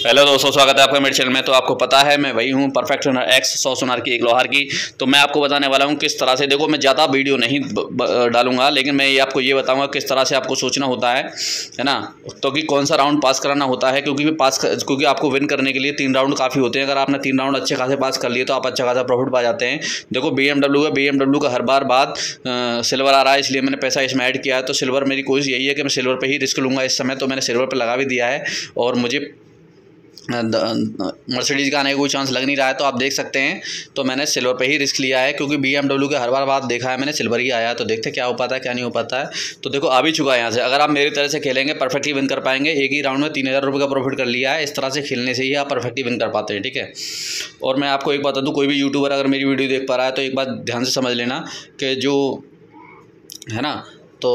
Hello दोस्तों, स्वागत है आपका मेरे चैनल में। तो आपको पता है, मैं वही हूँ परफेक्ट एक्स सौ सोनार की एक लोहार की। तो मैं आपको बताने वाला हूँ, किस तरह से, देखो, मैं ज़्यादा वीडियो नहीं डालूँगा, लेकिन मैं ये आपको ये बताऊँगा, किस तरह से आपको सोचना होता है है ना? तो कि कौन सा राउंड पास कराना होता है, क्योंकि पास क्योंकि आपको विन करने के लिए तीन राउंड काफ़ी होते हैं। अगर आपने तीन राउंड अच्छे खासे पास कर लिए तो आप अच्छा खासा प्रॉफिट पा जाते हैं। देखो बीएमडब्ल्यू का बीएमडब्ल्यू का हर बार बाद सिल्वर आ रहा है, इसलिए मैंने पैसा इसमें ऐड किया है। तो सिल्वर मेरी कोशिश यही है कि मैं सिल्वर पर ही रिस्क लूँगा इस समय तो मैंने सिल्वर पर लगा भी दिया है। और मुझे मर्सिडीज़ का आने का कोई चांस लग नहीं रहा है तो आप देख सकते हैं। तो मैंने सिल्वर पे ही रिस्क लिया है, क्योंकि बी के हर बार बात देखा है, मैंने सिल्वर ही आया तो देखते क्या हो पाता है, क्या नहीं हो पाता है। तो देखो, आ भी चुका है यहाँ से। अगर आप मेरी तरह से खेलेंगे परफेक्टली विन कर पाएँगे। एक ही राउंड में तीन हज़ार का प्रॉफिट कर लिया है, इस तरह से खेलने से ही आप परफेक्टली विन कर पाते हैं, ठीक है? और मैं आपको एक बता दूँ, कोई भी यूट्यूबर अगर मेरी वीडियो देख पा रहा है तो एक बात ध्यान से समझ लेना कि जो, है ना तो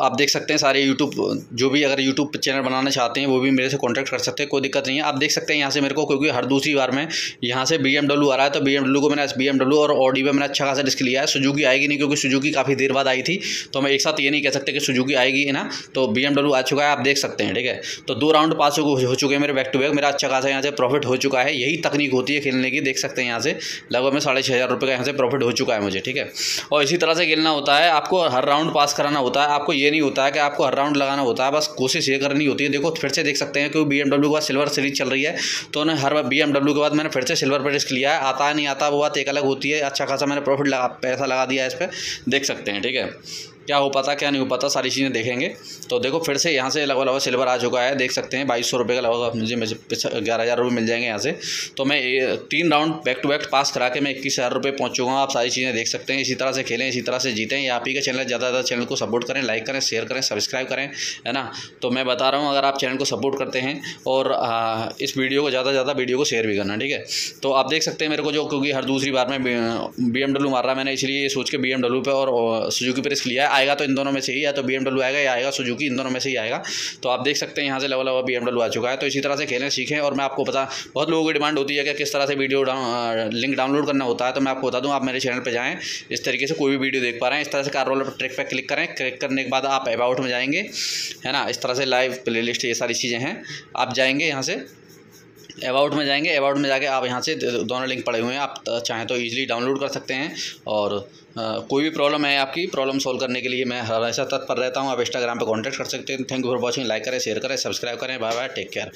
आप देख सकते हैं सारे यूट्यूब जो भी अगर यूट्यूब चैनल बनाना चाहते हैं, वो भी मेरे से कॉन्टैक्ट कर सकते हैं, कोई दिक्कत नहीं है। आप देख सकते हैं यहाँ से मेरे को क्योंकि हर दूसरी बार में यहाँ से बी आ रहा है तो बी को मैंने बी और ऑडी में मैंने अच्छा खासा रिस्क लिया है। सुजुकी आएगी नहीं, क्योंकि सुजुकी काफ़ी देर बाद आई थी तो हम एक साथ ये नहीं कह सकते कि सुजुकी आएगी ना। तो बी आ चुका है, आप देख सकते हैं, ठीक है? तो दो राउंड पास हो चुके हैं मेरे बैक टू बैक मेरा अच्छा खासा यहाँ से प्रॉफिट हो चुका है। यही तकनीक होती है खेलने की, देख सकते हैं यहाँ से। लगभग में साढ़े छः हज़ार रुपये का यहाँ से प्रॉफिट हो चुका है मुझे, ठीक है? और इसी तरह से खेलना होता है। आपको हर राउंड पास कराना होता है, आपको ये नहीं होता है कि आपको हर राउंड लगाना होता है, बस कोशिश ये करनी होती है। देखो, फिर से देख सकते हैं क्योंकि बीएमडब्ल्यू के बाद सिल्वर सीरीज़ चल रही है तो उन्हें हर बी के बाद मैंने फिर से सिल्वर पर रिस्क लिया है। आता है, नहीं आता, वो बात एक अलग होती है। अच्छा खासा मैंने प्रॉफिट लगा, पैसा लगा दिया है इस पर देख सकते हैं, ठीक है? क्या हो पाता, क्या नहीं हो पाता, सारी चीज़ें देखेंगे। तो देखो, फिर से यहाँ से लगभग लगभग सिल्वर आ चुका है, देख सकते हैं। बाईस सौ रुपये का लगभग मुझे ग्यारह हज़ार रुपये मिल जाएँगे यहाँ से। तो मैं तीन round back to back pass करा के मैं इक्कीस हज़ार रुपये पहुँच चुका हूँ। आप सारी चीज़ें देख सकते हैं, इसी तरह से खेलें, इसी तरह से जीतें। या आप ही का चैनल ज़्यादा ज़्यादा चैनल को सपोर्ट करें लाइक करें शेयर करें सब्सक्राइब करें, है ना? तो मैं बता रहा हूँ, अगर आप चैनल को सपोर्ट करते हैं और इस वीडियो को, ज़्यादा से ज़्यादा वीडियो को शेयर भी करना, ठीक है? तो आप देख सकते हैं मेरे को जो, क्योंकि हर दूसरी बार में बीएमडब्ल्यू मार रहा मैंने, इसलिए सोच के बी पे और सुजुकी पर लिया है। आएगा तो इन दोनों में से ही, या तो बी आएगा या आएगा सुजुकी इन दोनों में से ही आएगा। तो आप देख सकते हैं यहाँ से लेवल लेवल बी आ चुका है। तो इसी तरह से खेलें, सीखें और मैं आपको पता बहुत लोगों की डिमांड होती है कि किस तरह से वीडियो लिंक डाउनलोड करना होता है। तो मैं आपको बता दूँ, आप मेरे चैनल पर जाएँ, इस तरीके से कोई भी वीडियो देख पा रहे हैं। इस तरह से कार रोल पर ट्रैक पर क्लिक करें। क्लिक करने के बाद आप अबाउट में जाएँगे, है ना? इस तरह से लाइव प्ले ये सारी चीज़ें हैं। आप जाएँगे यहाँ से अबाउट में जाएँगे। अबाउट में जाके आप यहाँ से दोनों लिंक पड़े हुए हैं। आप चाहें तो ईजिली डाउनलोड कर सकते हैं। और कोई भी प्रॉब्लम है आपकी प्रॉब्लम सॉल्व करने के लिए मैं हमेशा तत्पर रहता हूँ। आप इंस्टाग्राम पर कॉन्टैक्ट कर सकते हैं। Thank you for watching like करें शेयर करें सब्सक्राइब करें। Bye bye take care